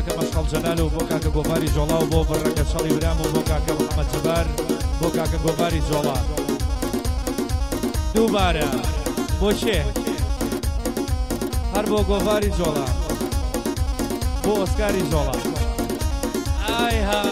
کاکە مەشقڵ جەلال و بۆ کاکە گۆباری جۆڵا و بۆ بەڕەکە شەڵی برام و بۆ کاکە محەممەد جەبار بۆ کاکە گۆباری جۆڵا. دووبارە بۆ چێ؟ هەر بۆ گۆڤاری جۆڵا. بۆ ئۆسکاری جۆڵا. ئایها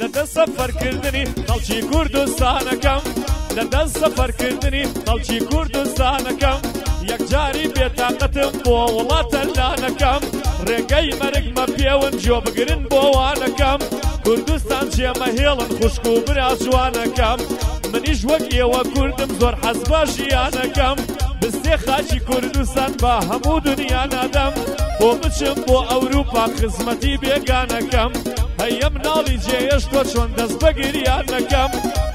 لە دەست سەفەرکردنی خەڵکی کوردستانەکەم لە دەست سەفەرکردنی خەڵکی کوردستانەکەم. یەکجاری بێتاقەتم بۆ وڵاتە لانەکەم. ڕێگەی مەرگمە پێون جۆ بگرن بۆ وانەکەم. کوردستان جێمە هێڵن خوشک و برا جوانەکەم. منیش وەک ئێوە کوردم زۆر حەز بە ژیانەکەم. بستێ خاچی کوردستان بە هەموو دنیا نادەم. بۆ بچم بۆ ئەوروپا خزمەتی بێگانەکەم. هەیە مناڵی جێیشتۆ چۆن دەست بەگیریانەکەم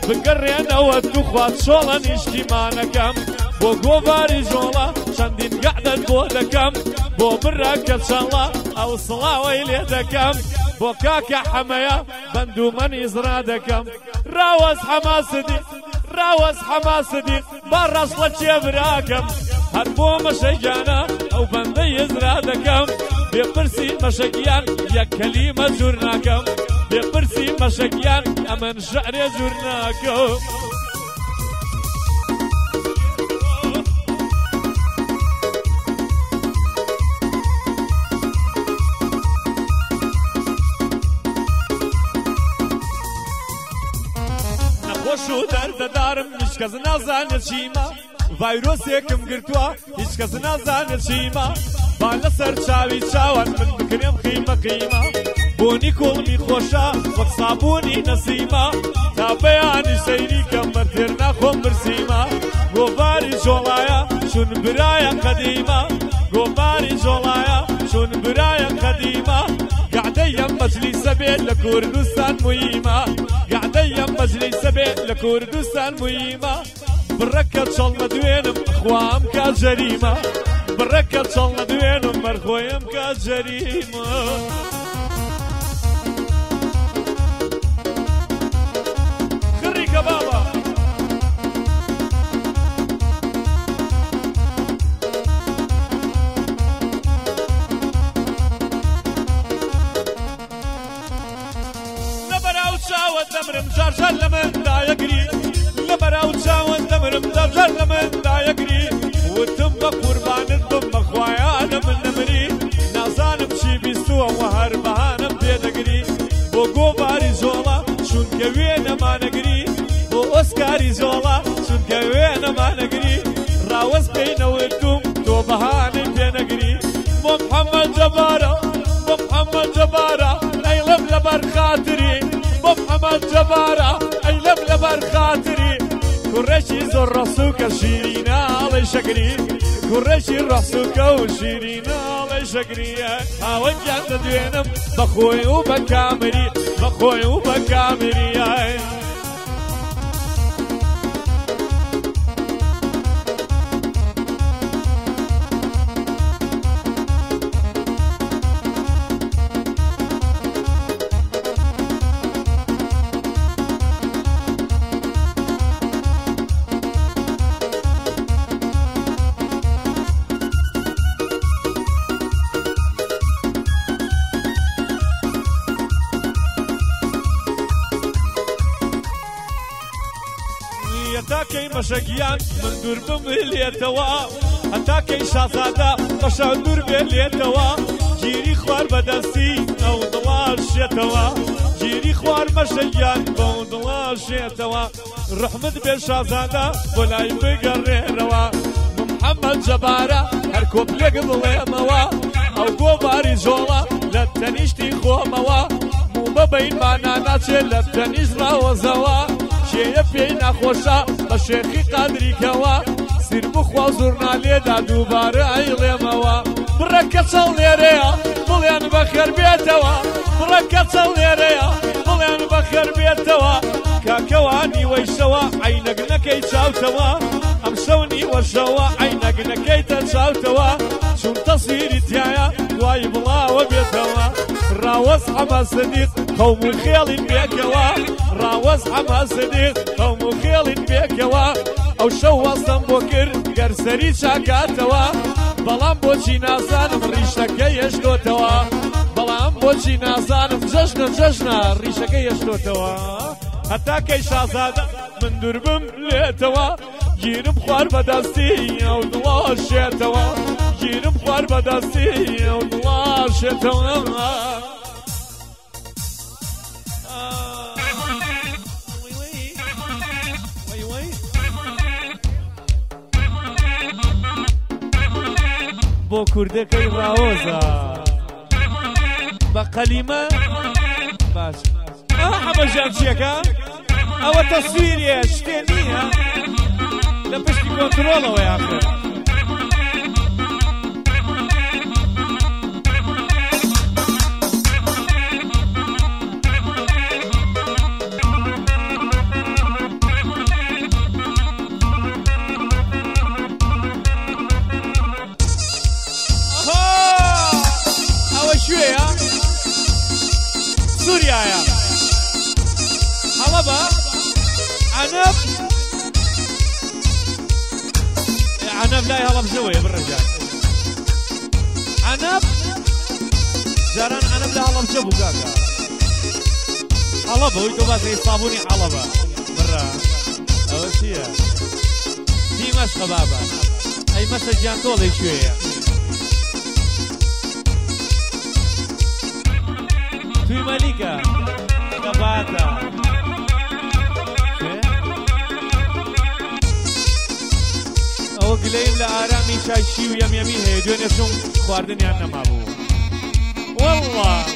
بگەڕێنەوە توخوات شۆڵە نیشتیمانەکەم بۆ گۆڤاری ژۆڵە چەندین گەعدەت بۆ دەکەم بۆ بڕاکە چاڵە ئەو سڵاوی لێ دەکەم بۆ کاکە حەمەیە بەندومەنی زرا دەکەم ڕاوەز حەماسدی ڕاوەز حەماسدی با ڕاست لە چێبراکەم هەر بۆ مەشەگیانە ئەو بەندەی ئێزرا دەکەم بێپرسی مەشەگیان یەک کەلیمە جوور ناکەم بێپرسی مەشەگیان ئەمن ژعرێ جوور ناکەم و دەردەدارم هیچ کەس نازانێت چیمە. ڤایرۆسێکم گرتووە هیچ کەس نازانێت چیمە. با لەسەر چاوی چاوان من بکرێم قیمە قیمە. بۆنی کۆڵمی خۆشە وەک سابوونی نەسیمە تا بەیانی سەیری کەم بەتێر ناخۆم برسیمە گۆباری جۆڵایە چون برایە قەدیمە گۆباری جۆڵایە چون برایە قەدیمە قعدەیەم مەجلیسە بێت لە کوردستان مویمە قعدەیەم مەجلیسە بێت لە کوردستان مویمە بڕەکە چڵمە دوێنم خوام کا جەریمە بڕەکە چڵمە دوێنم مەرخۆیم کا جەریمە دەمرم جارجار لە مندایەگری وتم بە قوربانت بم بەخوایانە من نەمری. نازانم چی بیستووە وە هەر بەهانم پێدەگری. بۆ گۆباری زۆڵە چونکە وێ نەمانەگری. بۆ ئۆسکاری زۆڵە چونکە وێ نەمانەگری. ڕاوەز پێی نەوتوم تۆ بەهانەی پێنەگری. بۆ محەممەد جەبارە بۆ محەممەد جەبارە ئەیڵم لەبەر خاتری بۆ محەممەد جەبارە ئەیلم لەبەر خاتری کوڕێکی زۆر ڕسووکە شیریناڵی شەگری کوڕێکی ڕسووکە و شیریناڵی شەگریە هاوەنگیان دەدوێنم بەخۆی و بە کامری بەخۆی هەتاکەی مەشەگیان من دوور بم لێتەوە هەتاکەی شازادە بەشە دوور بێ لێتەوە گیری خوار بەدەستی ئەو دڵاش شێتەوە. گیری خوار مەشەگیان بەو دڵاش شێتەوە. ڕحمت بێ شازادە بۆ لای بگەڕێرەوە. محەممەد جەبارە هەر کۆپلێک بڵێمەوە. ئەو گۆباری زۆڵە لە تەنیشتی خۆمەوە. موو بەبینمانە ناچێت لە تەنیش ڕاوەزەوە. شێیە پێی نەخۆشە بە شێخی قادریکەوە. سیر بخوا زورنا لێدا دووبارە ئەیڵێمەوە. بڕەکە چەڵ لێرەیە بڵێن بەخێر بێتەوە. بڕەکە چەڵ لێرەیە بڵێن بەخێر بێتەوە. کاکەوانی وەیشەوە عینەگنەکەی چاوتەوە. ئەم شەونی وەشەوە عینەگنەکەیتە چاوتەوە. چون تەسیری تایە دوای بڵاوە بێتەوە. ڕاوەز ئەمە سدیق قوم و خێڵین بێکەوە ڕاوەز ئەمە سدیق قوم و خێڵین بێکەوە ئەو شەو وەستم بۆ کرد گەرسەری چاکاتەوە. بەڵام بۆچی نازانم ڕیشەکە یەشتۆتەوە بەڵام بۆچی نازانم جەژنە جەژنە ڕیشەکە یەشتۆتەوە هەتا کەی شازادە من دوور بم لێتەوە. گیرم خوار بەدەستی ئەو دڵاشێتەوە گیرم خوار بەدەستی ئەو دڵاشێتەوە بۆ کوردەکەی ڕاوۆزە بە قەلیمە باش حەمەژان چیەکە ئەوە تەسویریە شتێ نییە لە پشتی کۆنتترۆڵەوە یاخر عنب لای هەڵەبزەوەیە بڕێجار عنب؟ جاران عنب لە هەڵەبجە بوو گاکە هەڵە بەوەی تۆ باسی سابوونی حەڵەبە بڕە ئەوە چییە دیمەشقە بابە ئەی مەسە گیان تۆڵی شوێیە توی مەلیکە کەباتە ئەوە گلەیم لە ئارامی چایشی و یەمیەمی هەیە دوێنێ چوم خواردنیان نەمابوو وەڵڵا بەچاوە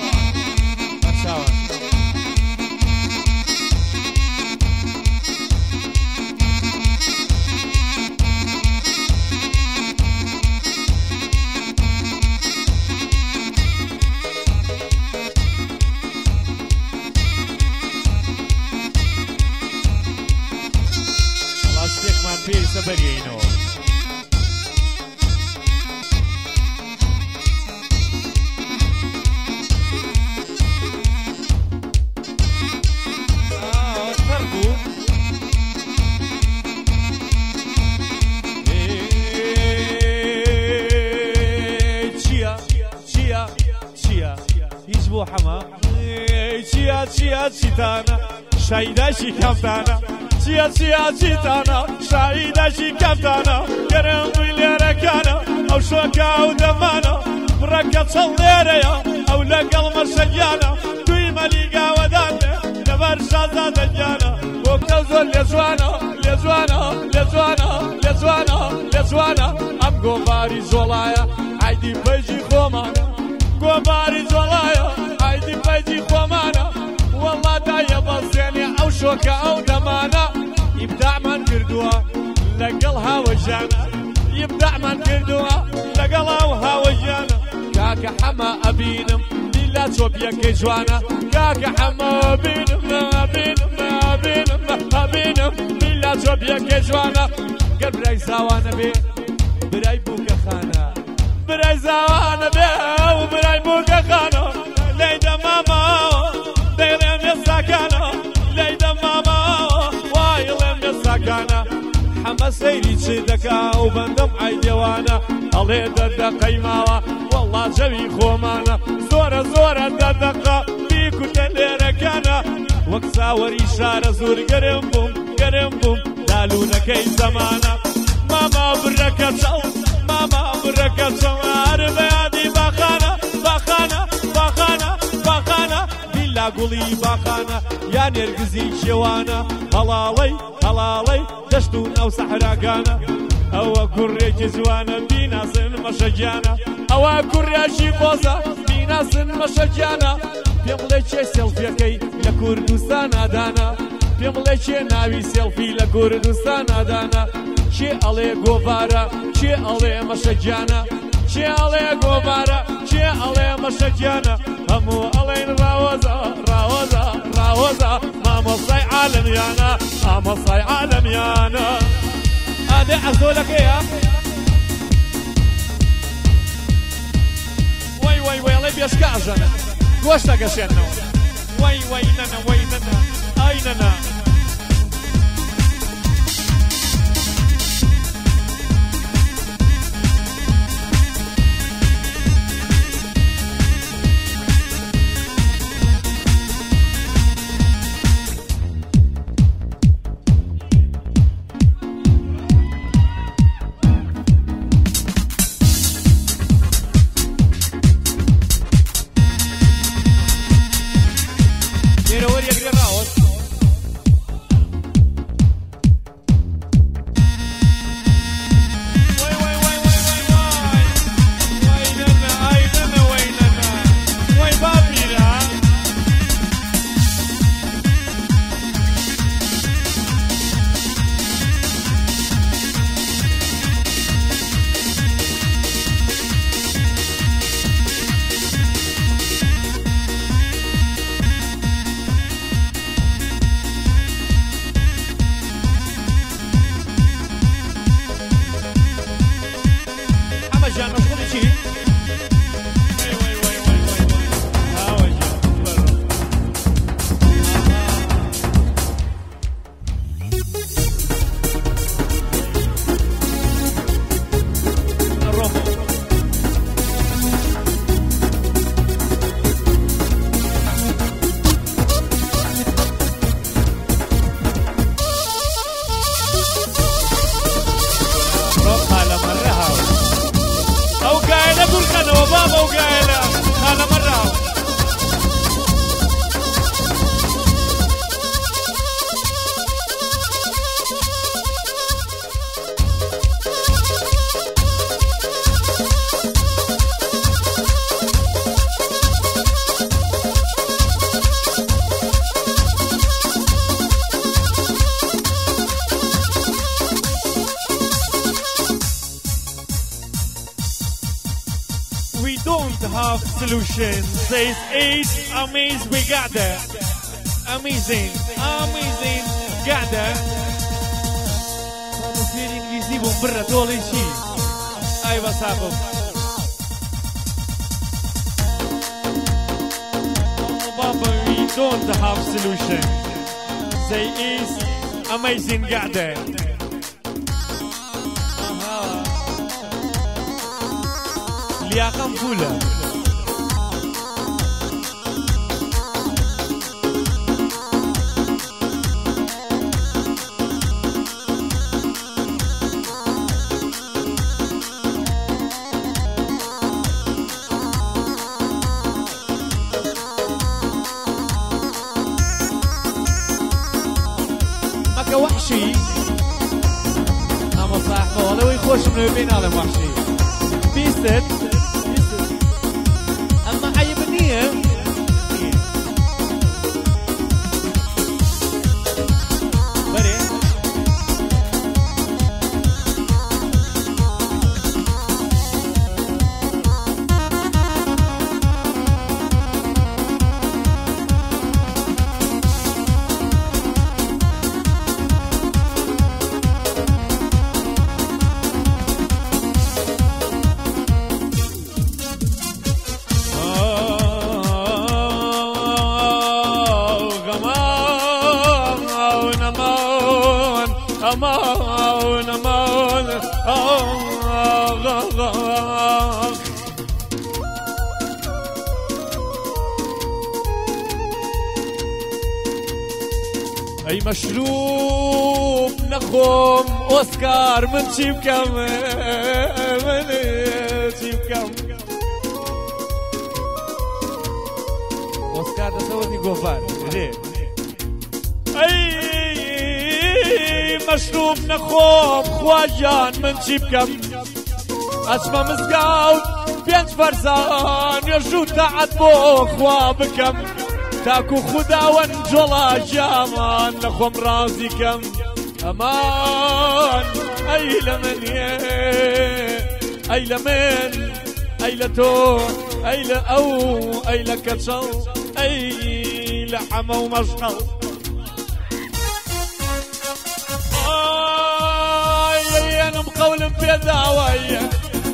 چیا چیتانە شایداشی کەمتانە چیە شایداشی کەمتانە گەرم بووی لێرەکانە ئەو شۆکە و دەمانە بڕەکە چەڵ لێرەیە ئەو لەگەڵ مەشەگیانە توی مەلیگاوەدانێ لەبەر شازادەگیانە بۆ کە زۆر لێ جوانە لێ جوانە لێ جوانە لێ جوانە لێ جوانە ئەم گۆباری زۆڵایە ئایدی پەیجی خۆمانە گۆباری زۆڵایە بەزێنێ ئەو دەمانە ئیبدامان کردووە لەگەڵ هاوەژانە ئیبدامان کردووە لەگەڵ ئەو هاوەژانە کاکە حەمە ئەبینم دیلا چۆپیەکەی جوانە کاکە حەمە بینم ئەبینم ئەبینم ئەبینم دیلا چۆپیەکەی جوانە گەر برای زاوانە بێ بووکە خانە برای زاوانە بێ و برای بووکە چی دەکا و بەندەم ئایدێوانە ئەڵێ دەردەقەی ماوە. وەڵا جەوی خۆمانە. زۆرە زۆرە دەردەقا بیکوتە لێرەکانە. وەک ساوەری شارە زۆر گەرم بووم گەرم بووم. دالوونەکەی زەمانە ماما بڕەکە چەڵ ماما بڕەکە چەڵار بەیادی باخانە باخانە. گوڵی باخانە یا نێرگزی شێوانە هەڵاڵەی هەڵاڵەی دەشت و ناو سەحراگانە ئەوە کوڕێکی جوانە بیناسن مەشەگیانە ئەوە کوڕیاشی خۆزە بیناسن مەشەگیانە پێم بڵێ چێ سێڵفیەکەی لە کوردستان ئادانە پێم بڵێ چێ ناوی سێڵفی لە کوردستان ئادانە چێ ئەڵێ گۆڤارە چێ ئەڵێ مەشەگیانە چێ ئەڵێ گۆڤارە چێ ئەڵێ مەشەگیانە هەموو ئەڵێن ڕاوەزە ڕاوەزە ڕاوەزە مامۆسای عالمیانە مامۆسای عالمیانە ئادێ ئەزۆلەکەیە وای وای وێڵێ بێشکاژەنە گۆشتە گەشێنەوە وای وای نەنە وای نەنە ئای نەنە أنا وبابا وقايله أنا مره have solution. Says Ace, amazing, we got that. Amazing, amazing, got that. صاروا في الانجليزي ومبرة طول شيء. ايوه صاحب. Baba, we don't have solution. Say is amazing قاعدة. لياقة مفولة. ulaşımla öbeğini alamam şeyi. Bizler أي مشروب نخوم أوسكار من شيب كم من شيب كم أوسكار تصورني قفار ليه أي مشروب نخوم خواجان من شيب كم أسمى مسقاوت بينج فرزان يرجو تعد بو خوا بكم. تاكو خدا ونجولا جامان لخوم رازي كم. أمان أي لمن يه أي لمن أي لتو أي لأو أي لكتشل أي لحمى ومشقل أيانم قول بيداوية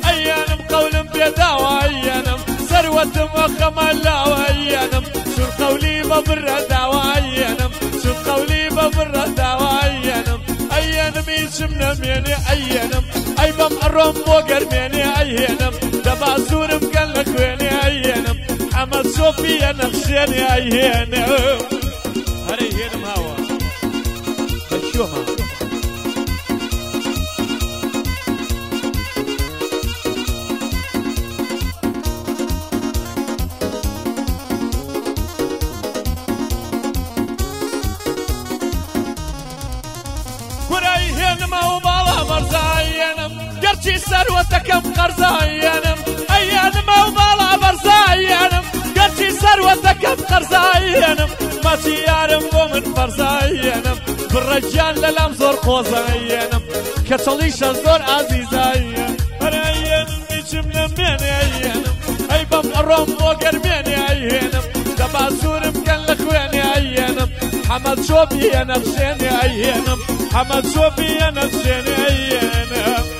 أيانم قول بيداوية ثروة وخملا وأيانم شو قولي ببرة وأيانم شو قولي ببرة وأيانم أيانم يشمنا ميني أيانم أي بم أروم بوغر ميني أيانم دبا سورم كان لك ويني أيانم حمد صوفيا نخشيني أيانم هري هينم هوا شو ثروتكم قرزاينم أيان ما هو بالا مرزاينم قرشي ثروتكم قرزاينم ما تيارم ومن فرزاينم بالرجال للأم زور قوزاينم كتليش زور عزيزاين رايهن بيجمنا من أيانم؟ أي بم الروم وقر ميني أيانم؟ دبا سورم كان لخواني أيانم. حمد شوفي أنا بشيني أيانم. حمد أنا بشيني أيانم.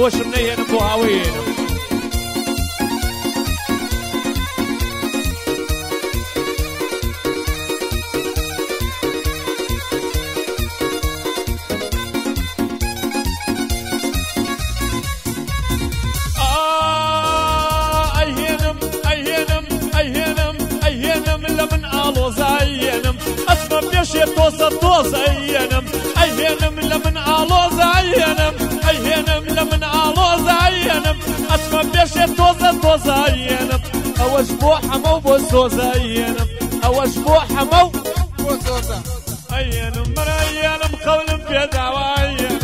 خوش منين ابو هاوينم آه أيهنم أيهنم أيهنم أيهنم لمن آلو زينم. زينم أسمى بيشي توسا توسا أيهنم أوش بو حمو بوسو زينم أوش بو حمو أيهنم من أيهنم قول بيدعوى أيهنم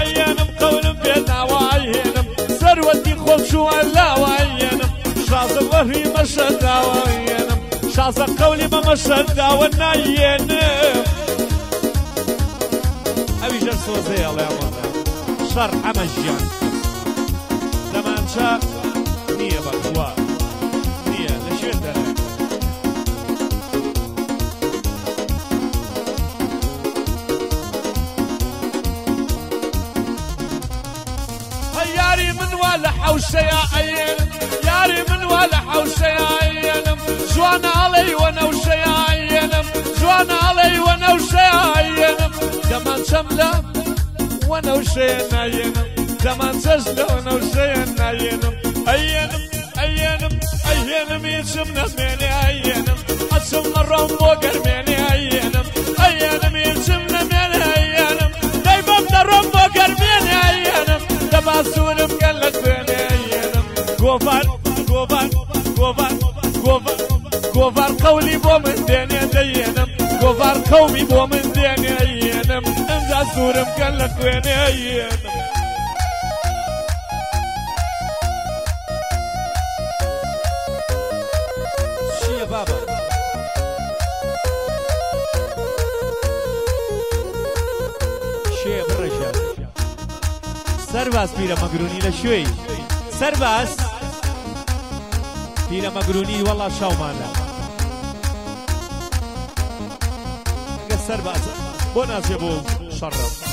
أيهنم قول بيدعوى أيهنم ثروتي خوب شو ألا وأيهنم شاز وهي مشهد وأيهنم شاز قولي ما أبي جرس وزي الله يا ماما شر ناوچە نییە بەخوا نییە لە شوێن دەرە یاری من وا لە حوشەیە ئەێنم یاری من وا لە حوشەیە ئەێنم جوانە ئەڵێی وە نەوشەیە ئەێنم جوانە ئەڵێی وە نەوشەیە ئەێنم دەمان چەم لە وە نەوشەیە نایێنم دەمان چەش لە وە نەوشەیە نایێنم ئەێنم ئەێنم ئەێنم هیچم نەمێنێ ئەێنم ئەچم لە ڕۆم بۆ گەرمێنێ ئەێنم ئەێنم هیچم نەمێنێ ئەێنم دەی بەم دەڕۆم بۆ گەرمێنێ ئەێنم دەباسوورم گەل لە خوێنێ ئەێنم گۆڤار گۆڤار گۆڤار گۆڤار گۆڤار قەولی بۆ من دێنێ دەیێنم گۆڤار قەومی بۆ من سەرباز پیرە مەگرونی لە شوێی سەرباز پیرە مەگرونی وەڵا شاومانە ئەگە سەرباز بۆ ناسێ بۆ شەڕم